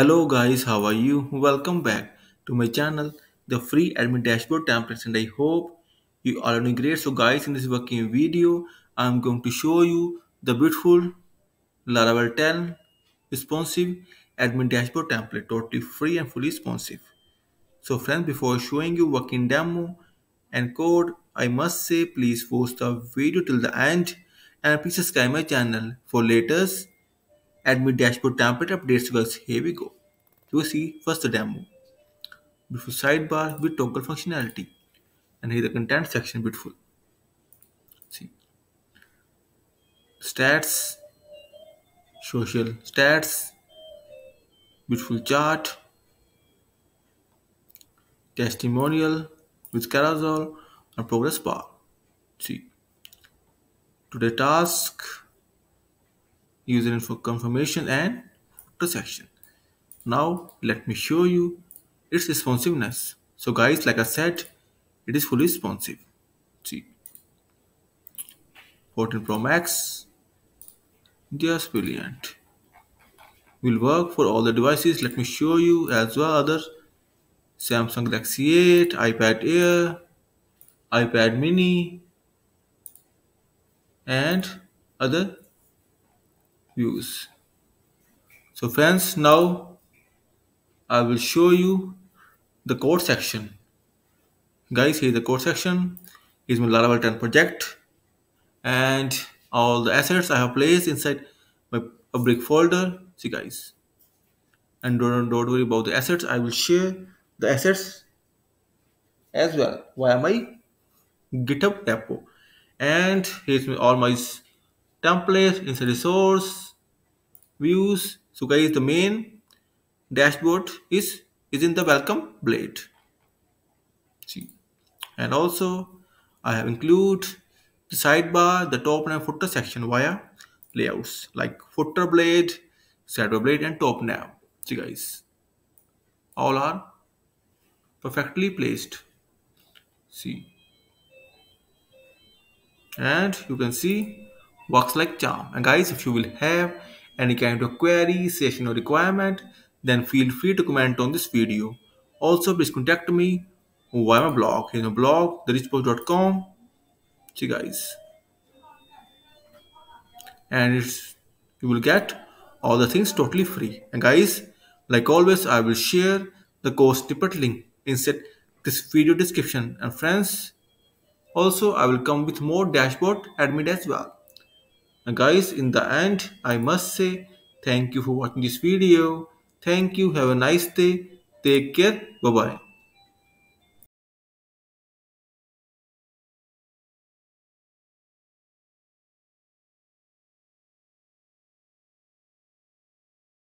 Hello guys, how are you? Welcome back to my channel, the free admin dashboard templates and I hope you are doing great. So guys, in this working video, I'm going to show you the beautiful Laravel 10 responsive admin dashboard template, totally free and fully responsive. So friends, before showing you working demo and code, I must say please watch the video till the end and please subscribe my channel for latest admin dashboard template updates guys here we go. You see first the demo. Beautiful sidebar with toggle functionality. And here the content section beautiful see. Stats. Social stats. Beautiful chart. Testimonial with carousel and progress bar. See. Today task user info confirmation and photo section now let me show you its responsiveness. So guys, like I said, it is fully responsive. See, 14 Pro Max, just brilliant. Will work for all the devices. Let me show you as well other Samsung Galaxy 8, iPad Air, iPad Mini, and other views. So friends, now I will show you the code section. Guys, here the code section is my Laravel 10 project and all the assets I have placed inside my public folder. See guys, and don't, don't worry about the assets. I will share the assets as well via my GitHub repo. And here's all my templates inside resource views. So guys, the main dashboard is is in the welcome blade. See. And also I have include the sidebar the top nav footer section via layouts like footer blade sidebar blade and top nav. See guys. All are perfectly placed. See. And you can see works like charm. And guys if you will have any kind of query session or requirement then feel free to comment on this video. Also, please contact me via my blog. Here's my blog, therichpost.com. See guys. And it's you will get all the things totally free. And guys, like always, I will share the code snippet link inside this video description. And friends, also I will come with more dashboard admin as well. Guys, in the end, I must say thank you for watching this video Thank you. Have a nice day. Take care. Bye bye.